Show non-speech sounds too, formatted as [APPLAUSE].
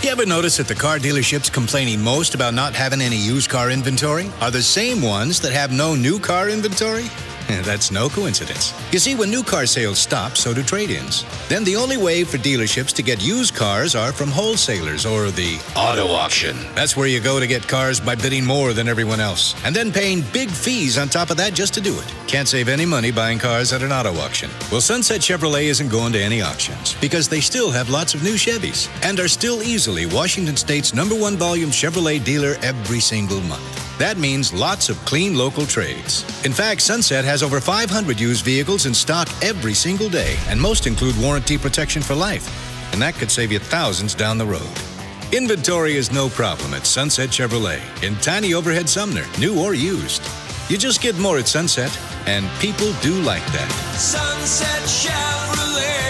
You ever notice that the car dealerships complaining most about not having any used car inventory are the same ones that have no new car inventory? [LAUGHS] That's no coincidence. You see, when new car sales stop, so do trade ins. Then the only way for dealerships to get used cars are from wholesalers or the auto auction. That's where you go to get cars by bidding more than everyone else and then paying big fees on top of that just to do it. Can't save any money buying cars at an auto auction. Well, Sunset Chevrolet isn't going to any auctions because they still have lots of new Chevys and are still easily Washington State's number one volume Chevrolet dealer every single month. That means lots of clean local trades. In fact, Sunset has over 500 used vehicles in stock every single day, and most include warranty protection for life. And that could save you thousands down the road. Inventory is no problem at Sunset Chevrolet in tiny overhead Sumner, new or used. You just get more at Sunset, and people do like that. Sunset Chevrolet.